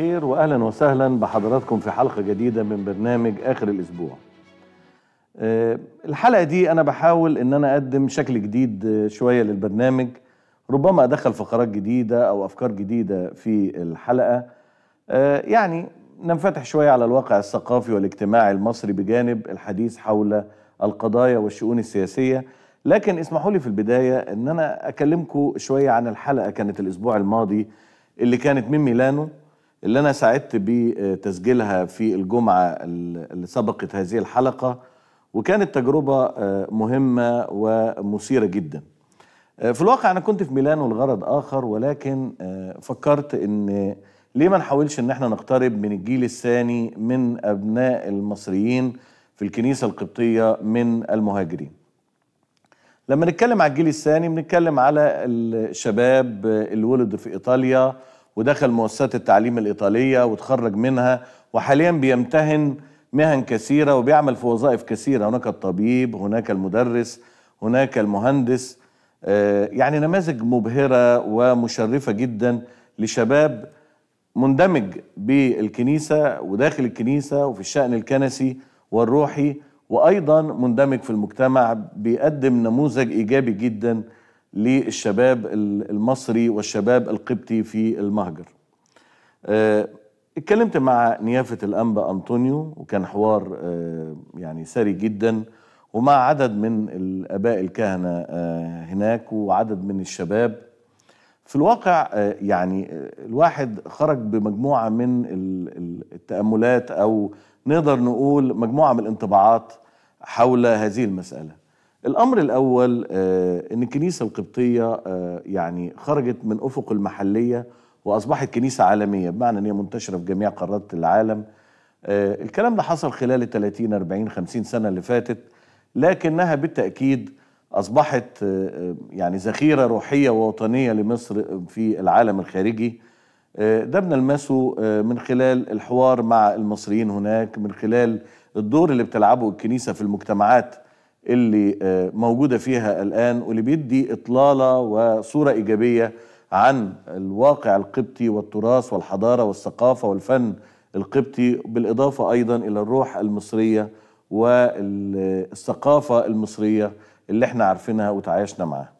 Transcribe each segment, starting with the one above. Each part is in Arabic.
الخير واهلا وسهلا بحضراتكم في حلقة جديدة من برنامج آخر الأسبوع. آه، الحلقة دي أنا بحاول إن أنا أقدم شكل جديد آه، شوية للبرنامج. ربما أدخل فقرات جديدة أو أفكار جديدة في الحلقة. آه، يعني ننفتح شوية على الواقع الثقافي والاجتماعي المصري بجانب الحديث حول القضايا والشؤون السياسية. لكن اسمحوا لي في البداية إن أنا أكلمكم شوية عن الحلقة كانت الأسبوع الماضي اللي كانت من ميلانو. اللي أنا سعدت بتسجيلها في الجمعة اللي سبقت هذه الحلقة وكانت تجربة آه، مهمة ومثيرة جدا. آه، في الواقع أنا كنت في ميلانو لغرض آخر ولكن آه، فكرت إن ليه ما نحاولش إن إحنا نقترب من الجيل الثاني من أبناء المصريين في الكنيسة القبطية من المهاجرين. لما نتكلم على الجيل الثاني بنتكلم على الشباب اللي ولدوا في إيطاليا ودخل مؤسسات التعليم الإيطالية وتخرج منها وحاليا بيمتهن مهن كثيرة وبيعمل في وظائف كثيرة. هناك الطبيب هناك المدرس هناك المهندس آه، يعني نماذج مبهرة ومشرفة جدا لشباب مندمج بالكنيسة وداخل الكنيسة وفي الشأن الكنسي والروحي وأيضا مندمج في المجتمع بيقدم نموذج إيجابي جدا للشباب المصري والشباب القبطي في المهجر. آه، اتكلمت مع نيافة الأنبا أنطونيو وكان حوار آه، يعني ثري جدا ومع عدد من الآباء الكهنة آه، هناك وعدد من الشباب في الواقع يعني الواحد خرج بمجموعة من ال- ال- التأملات أو نقدر نقول مجموعة من الانطباعات حول هذه المسألة. الأمر الأول آه، إن الكنيسة القبطية آه، يعني خرجت من أفق المحلية وأصبحت كنيسة عالمية بمعنى إن هي منتشرة في جميع قارات العالم. آه، الكلام ده حصل خلال ال 30 40 50 سنة اللي فاتت لكنها آه، آه، يعني ذخيرة روحية ووطنية لمصر في العالم الخارجي ده بنلمسه من خلال الحوار مع المصريين هناك من خلال الدور اللي بتلعبه الكنيسة في المجتمعات اللي آه، موجودة فيها الآن واللي بيدي إطلالة وصورة إيجابية عن الواقع القبطي والتراث والحضارة والثقافة والفن القبطي بالإضافة أيضا إلى الروح المصرية والثقافة المصرية اللي إحنا عارفينها وتعايشنا معاها.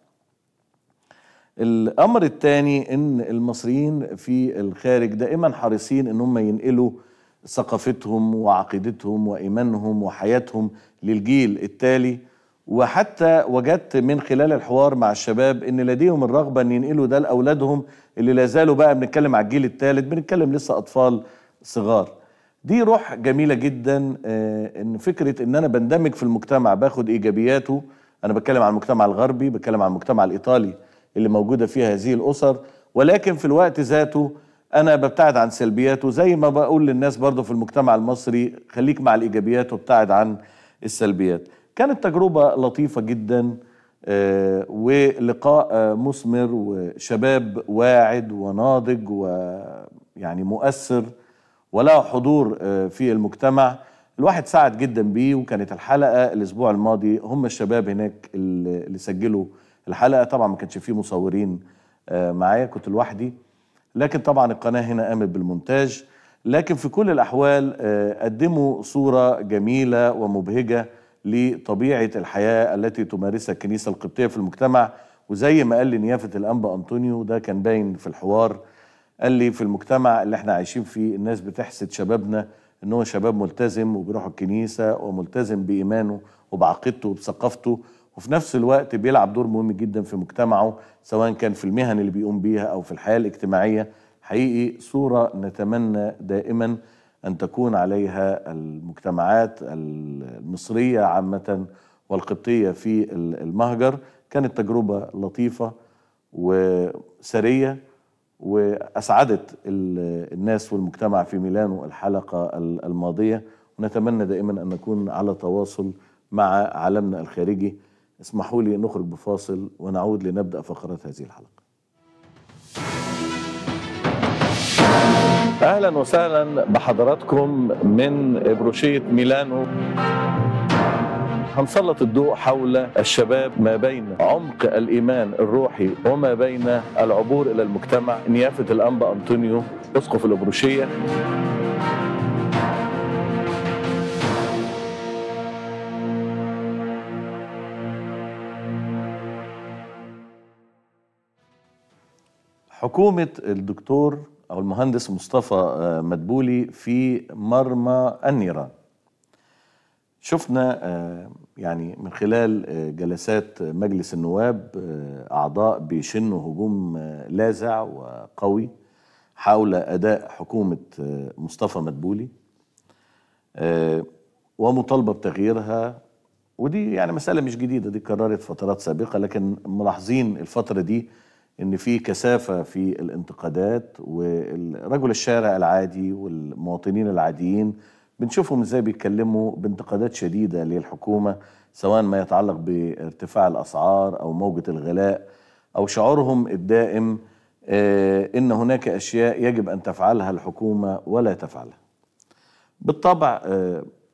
الأمر الثاني إن المصريين في الخارج دائما حريصين إن هم ينقلوا ثقافتهم وعقيدتهم وإيمانهم وحياتهم للجيل التالي. وحتى وجدت من خلال الحوار مع الشباب إن لديهم الرغبة إن ينقلوا ده لأولادهم اللي لا زالوا بقى بنتكلم على الجيل الثالث بنتكلم لسه أطفال صغار. دي روح جميلة جدا آه، إن فكرة إن أنا بندمج في المجتمع باخد إيجابياته. أنا بتكلم عن المجتمع الغربي بتكلم عن المجتمع الإيطالي اللي موجودة فيها هذه الأسر. ولكن في الوقت ذاته أنا ببتعد عن سلبياته زي ما بقول للناس برضو في المجتمع المصري خليك مع الإيجابيات وابتعد عن السلبيات. كانت تجربة لطيفة جدا آه، ولقاء آه، مثمر وشباب واعد وناضج ويعني مؤثر وله حضور آه، في المجتمع. الواحد سعد جدا بيه وكانت الحلقة الأسبوع الماضي هم الشباب هناك اللي سجلوا الحلقة. طبعا ما كانش فيه مصورين معايا كنت لوحدي. لكن طبعا القناة هنا قامت بالمونتاج. لكن في كل الأحوال آه، قدموا صورة جميلة ومبهجة لطبيعة الحياة التي تمارسها الكنيسة القبطية في المجتمع. وزي ما قال لي نيافة الأنبا أنطونيو ده كان باين في الحوار. قال لي في المجتمع اللي إحنا عايشين فيه الناس بتحسد شبابنا إن هو شباب ملتزم وبيروح الكنيسة وملتزم بإيمانه وبعقيدته وبثقافته. وفي نفس الوقت بيلعب دور مهم جدا في مجتمعه سواء كان في المهن اللي بيقوم بيها أو في الحياة الاجتماعية. حقيقي صورة نتمنى دائما أن تكون عليها المجتمعات المصرية عامة والقبطية في المهجر. كانت تجربة لطيفة وسرية وأسعدت ال- الناس والمجتمع في ميلانو الحلقة ال- الماضية. ونتمنى دائما أن نكون على تواصل مع عالمنا الخارجي. اسمحوا لي نخرج بفاصل ونعود لنبدأ فقرات هذه الحلقة. أهلا وسهلا بحضراتكم من بروشيه ميلانو. هنسلط الضوء حول الشباب ما بين عمق الإيمان الروحي وما بين العبور إلى المجتمع. نيافة الأنبا أنطونيو أسقف الأبروشية. حكومة الدكتور أو المهندس مصطفى مدبولي في مرمى النيران. شفنا يعني من خلال جلسات مجلس النواب أعضاء بيشنوا هجوم لاذع وقوي حول أداء حكومة مصطفى مدبولي ومطالبة بتغييرها. ودي يعني مسألة مش جديدة دي كررت فترات سابقة لكن ملاحظين الفترة دي إن في كثافة في الانتقادات ورجل الشارع العادي والمواطنين العاديين بنشوفهم إزاي بيتكلموا بانتقادات شديدة للحكومة سواء ما يتعلق بارتفاع الأسعار أو موجة الغلاء أو شعورهم الدائم إن هناك أشياء يجب أن تفعلها الحكومة ولا تفعلها. بالطبع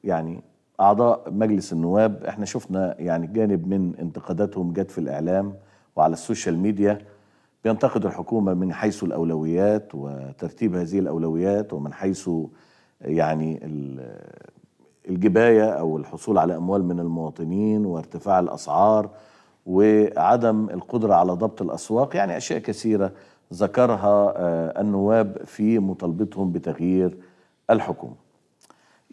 يعني أعضاء مجلس النواب إحنا شفنا يعني جانب من انتقاداتهم جت في الإعلام وعلى السوشيال ميديا بينتقد الحكومة من حيث الأولويات وترتيب هذه الأولويات ومن حيث يعني الجباية أو الحصول على أموال من المواطنين وارتفاع الأسعار وعدم القدرة على ضبط الأسواق يعني أشياء كثيرة ذكرها النواب في مطالبتهم بتغيير الحكومة.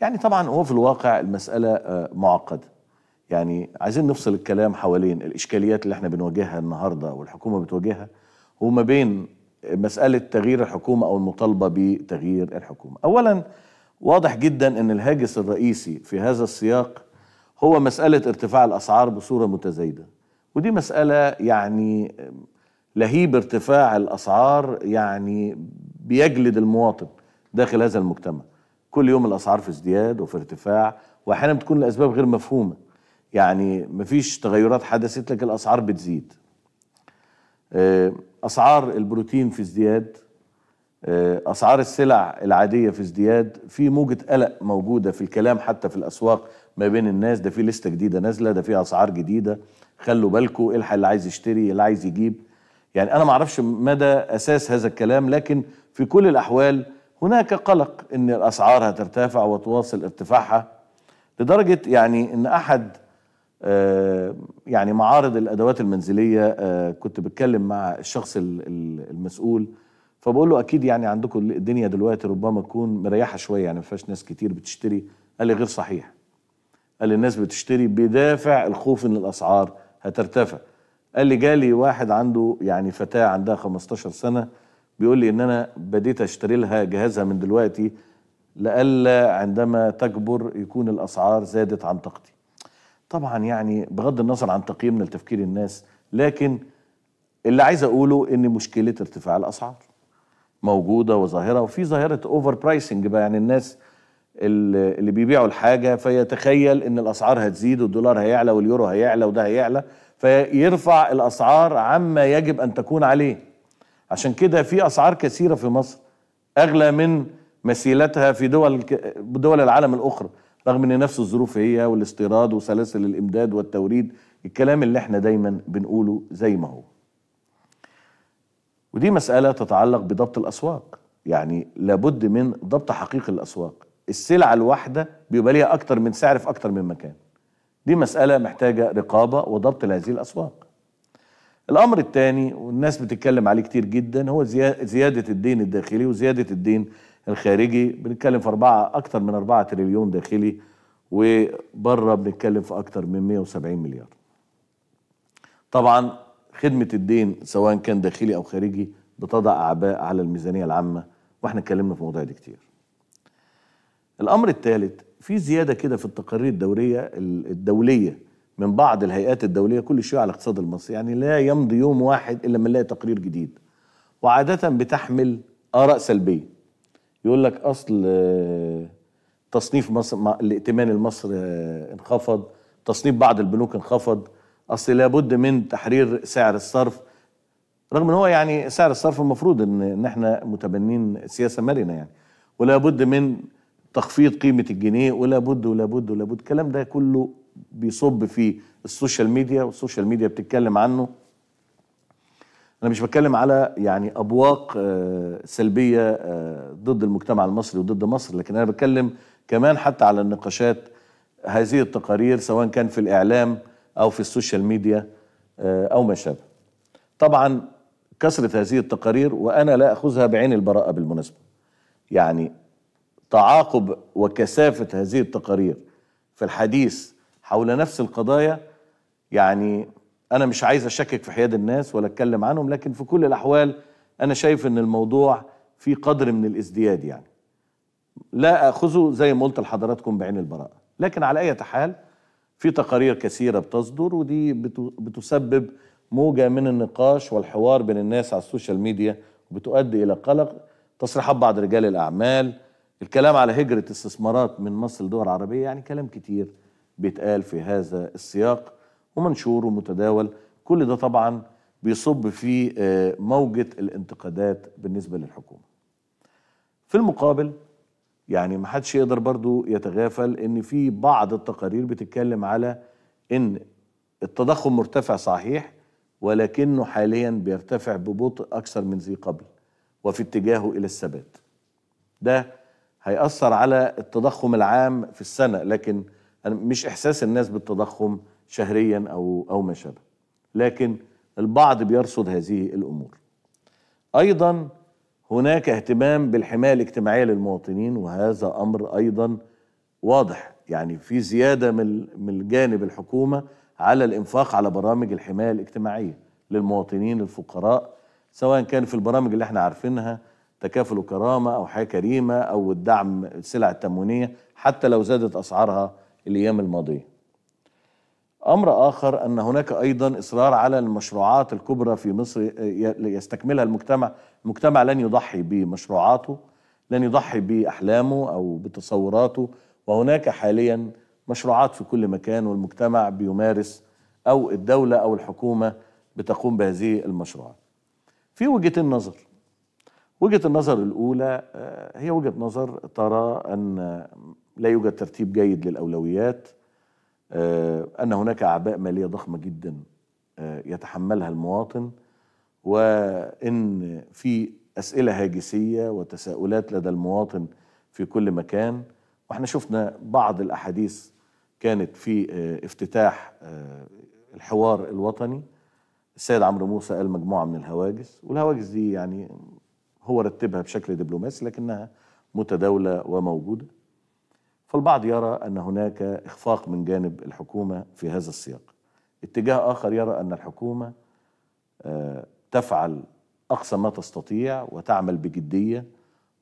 يعني طبعا هو في الواقع المسألة معقدة. يعني عايزين نفصل الكلام حوالين الإشكاليات اللي إحنا بنواجهها النهارده والحكومة بتواجهها وما بين مسألة تغيير الحكومة أو المطالبة بتغيير الحكومة. اولا واضح جدا إن الهاجس الرئيسي في هذا السياق هو مسألة ارتفاع الأسعار بصورة متزايدة. ودي مسألة يعني لهيب ارتفاع الأسعار يعني بيجلد المواطن داخل هذا المجتمع. كل يوم الأسعار في ازدياد وفي ارتفاع واحيانا بتكون لاسباب غير مفهومة. يعني مفيش تغيرات حدثت لكن الأسعار بتزيد أسعار البروتين في ازدياد أسعار السلع العادية في ازدياد في موجة قلق موجودة في الكلام حتى في الأسواق ما بين الناس ده في لستة جديدة نازلة ده في أسعار جديدة. خلوا بالكم الحق اللي عايز يشتري اللي عايز يجيب. يعني أنا ما أعرفش مدى أساس هذا الكلام لكن في كل الأحوال هناك قلق إن الأسعار هترتفع وتواصل ارتفاعها لدرجة يعني إن أحد آه يعني معارض الأدوات المنزلية آه كنت بتكلم مع الشخص المسؤول فبقول له أكيد يعني عندكم الدنيا دلوقتي ربما تكون مريحة شوية يعني ما فيهاش ناس كتير بتشتري. قال لي غير صحيح. قال لي الناس بتشتري بدافع الخوف ان الأسعار هترتفع. قال لي جالي واحد عنده يعني فتاة عندها 15 سنة بيقول لي إن أنا بديت أشتري لها جهازها من دلوقتي لئلا عندما تكبر يكون الأسعار زادت عن طاقتي. طبعا يعني بغض النظر عن تقييمنا لتفكير الناس لكن اللي عايز أقوله إن مشكلة ارتفاع الأسعار موجودة وظاهرة وفي ظاهرة overpricing بقى. يعني الناس اللي بيبيعوا الحاجة فيتخيل إن الأسعار هتزيد والدولار هيعلى واليورو هيعلى وده هيعلى فيرفع الأسعار عما يجب أن تكون عليه. عشان كده في أسعار كثيرة في مصر أغلى من مثيلتها في دول دول العالم الأخرى. رغم إن نفس الظروف هي والاستيراد وسلاسل الإمداد والتوريد الكلام اللي إحنا دايما بنقوله زي ما هو. ودي مسألة تتعلق بضبط الأسواق. يعني لابد من ضبط حقيقي الأسواق. السلعة الواحدة بيبقى ليها أكتر من سعر في أكتر من مكان. دي مسألة محتاجة رقابة وضبط لهذه الأسواق. الأمر الثاني والناس بتتكلم عليه كتير جدا هو زيادة الدين الداخلي وزيادة الدين الخارجي بنتكلم في أربعة أكتر من أربعة تريليون داخلي وبره بنتكلم في أكتر من 170 مليار. طبعا خدمة الدين سواء كان داخلي أو خارجي بتضع أعباء على الميزانية العامة وإحنا اتكلمنا في الموضوع ده كتير. الأمر الثالث في زيادة كده في التقارير الدورية الدولية من بعض الهيئات الدولية كل شوية على الاقتصاد المصري. يعني لا يمضي يوم واحد إلا ما نلاقي تقرير جديد. وعادة بتحمل آراء سلبية. يقول لك أصل تصنيف مصر الائتمان المصري انخفض تصنيف بعض البنوك انخفض. أصل لابد من تحرير سعر الصرف رغم إن هو يعني سعر الصرف المفروض إن إن إحنا متبنين سياسة مرنة يعني. ولا بد من تخفيض قيمة الجنيه ولا بد ولا بد ولا بد الكلام ده كله بيصب في ال social media وال social media بتتكلم عنه. أنا مش بتكلم على يعني أبواق آه، سلبية آه، ضد المجتمع المصري وضد مصر لكن أنا بتكلم كمان حتى على النقاشات هذه التقارير سواء كان في الإعلام أو في السوشيال ميديا آه، أو ما شابه. طبعا كثره هذه التقارير وأنا لا أخذها بعين البراءة بالمناسبة. يعني تعاقب وكثافة هذه التقارير في الحديث حول نفس القضايا يعني أنا مش عايز أشكك في حياد الناس ولا أتكلم عنهم لكن في كل الأحوال أنا شايف إن الموضوع في قدر من الازدياد يعني. لا أخذه زي ما قلت لحضراتكم بعين البراءة. لكن على أي حال في تقارير كثيرة بتصدر ودي بت- بتسبب موجة من النقاش والحوار بين الناس على ال social media وبتؤدي إلى قلق. تصريحات بعض رجال الأعمال الكلام على هجرة استثمارات من مصر لدول عربية يعني كلام كتير بيتقال في هذا السياق. ومنشور ومتداول. كل ده طبعا بيصب في آه، موجة الانتقادات بالنسبة للحكومة. في المقابل يعني ما حدش يقدر برضو يتغافل إن في بعض التقارير بتتكلم على إن التضخم مرتفع صحيح ولكنه حاليا بيرتفع ببطء أكثر من ذي قبل وفي اتجاهه إلى الثبات. ده هيأثر على التضخم العام في السنة لكن مش إحساس الناس بالتضخم شهريا أو أو ما شابه. لكن البعض بيرصد هذه الأمور. أيضا هناك اهتمام بالحماية الاجتماعية للمواطنين وهذا أمر أيضا واضح. يعني في زيادة من من جانب الحكومة على الإنفاق على برامج الحماية الاجتماعية للمواطنين الفقراء سواء كان في البرامج اللي إحنا عارفينها تكافل وكرامة أو حياة كريمة أو الدعم السلع التموينية حتى لو زادت أسعارها الأيام الماضية. أمر آخر أن هناك أيضا إصرار على المشروعات الكبرى في مصر يستكملها المجتمع. المجتمع لن يضحي بمشروعاته لن يضحي بأحلامه أو بتصوراته. وهناك حاليا مشروعات في كل مكان والمجتمع بيمارس أو الدولة أو الحكومة بتقوم بهذه المشروعات. في وجهة النظر وجهة النظر الأولى آه، هي وجهة نظر ترى أن لا يوجد ترتيب جيد للأولويات. آه، أن هناك أعباء مالية ضخمة جدا آه، يتحملها المواطن. وإن في أسئلة هاجسية وتساؤلات لدى المواطن في كل مكان. وإحنا شفنا بعض الأحاديث كانت في آه، افتتاح آه، الحوار الوطني. السيد عمرو موسى قال مجموعة من الهواجس. والهواجس دي يعني هو رتبها بشكل دبلوماسي لكنها متداولة وموجودة. فالبعض يرى أن هناك إخفاق من جانب الحكومة في هذا السياق. اتجاه آخر يرى أن الحكومة آه، تفعل أقصى ما تستطيع وتعمل بجدية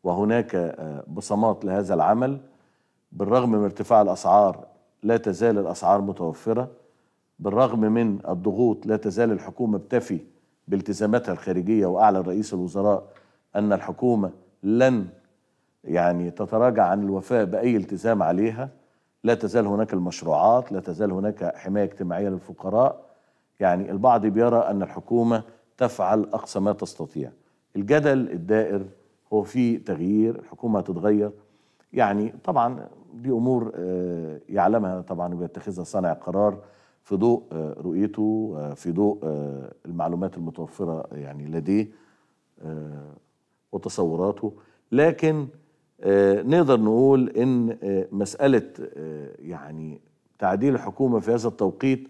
وهناك آه، بصمات لهذا العمل. بالرغم من ارتفاع الأسعار لا تزال الأسعار متوفرة. بالرغم من الضغوط لا تزال الحكومة بتفي بالتزاماتها الخارجية وأعلن رئيس الوزراء أن الحكومة لن يعني تتراجع عن الوفاء بأي التزام عليها. لا تزال هناك المشروعات لا تزال هناك حماية اجتماعية للفقراء. يعني البعض بيرى أن الحكومة تفعل أقصى ما تستطيع. الجدل الدائر هو في تغيير الحكومة هتتغير. يعني طبعا دي أمور آه، يعلمها طبعا ويتخذها صانع قرار في ضوء آه، رؤيته آه، في ضوء المعلومات المتوفرة يعني لديه وتصوراته. لكن نقدر نقول إن آه، مسألة آه، يعني تعديل الحكومة في هذا التوقيت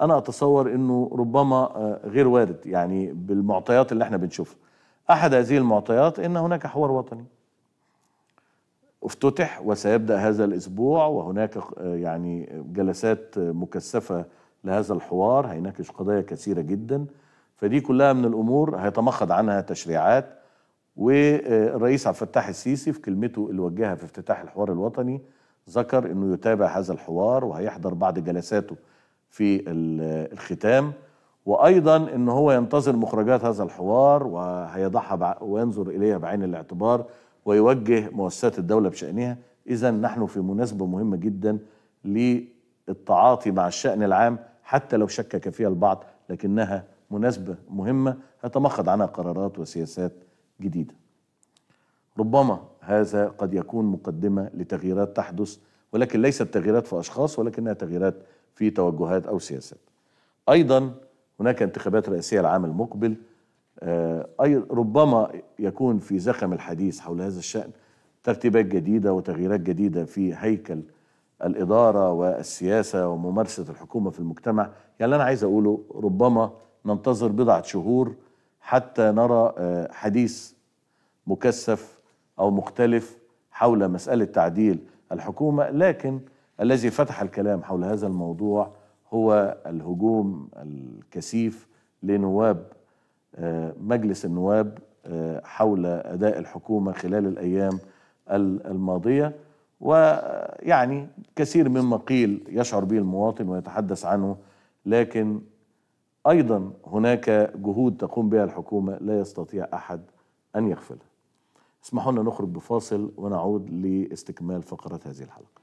أنا أتصور إنه ربما آه، غير وارد يعني بالمعطيات اللي إحنا بنشوفها. أحد هذه المعطيات إن هناك حوار وطني. افتتح وسيبدأ هذا الأسبوع وهناك آه، يعني جلسات آه، مكثفة لهذا الحوار هيناقش قضايا كثيرة جدا. فدي كلها من الأمور هيتمخض عنها تشريعات. والرئيس عبد الفتاح السيسي في كلمته اللي وجهها في افتتاح الحوار الوطني ذكر إنه يتابع هذا الحوار وهيحضر بعض جلساته في ال- الختام وأيضا إن هو ينتظر مخرجات هذا الحوار وهيضعها وينظر إليها بعين الاعتبار ويوجه مؤسسات الدولة بشأنها. اذا نحن في مناسبة مهمة جدا للتعاطي مع الشأن العام حتى لو شكك فيها البعض لكنها مناسبة مهمة يتمخض عنها قرارات وسياسات جديدة. ربما هذا قد يكون مقدمة لتغييرات تحدث ولكن ليست تغييرات في أشخاص ولكنها تغييرات في توجهات أو سياسات. أيضا هناك انتخابات رئاسية العام المقبل. آه، أي ربما يكون في زخم الحديث حول هذا الشأن ترتيبات جديدة وتغييرات جديدة في هيكل الإدارة والسياسة وممارسة الحكومة في المجتمع. يعني اللي أنا عايز أقوله ربما ننتظر بضعة شهور حتى نرى آه، حديث مكثف أو مختلف حول مسألة تعديل الحكومة لكن الذي فتح الكلام حول هذا الموضوع هو الهجوم الكثيف لنواب آه، مجلس النواب آه، حول أداء الحكومة خلال الأيام ال- الماضية. ويعني كثير مما قيل يشعر به المواطن ويتحدث عنه لكن أيضا هناك جهود تقوم بها الحكومة لا يستطيع أحد أن يغفلها. اسمحوا لنا نخرج بفاصل ونعود لاستكمال فقرات هذه الحلقة.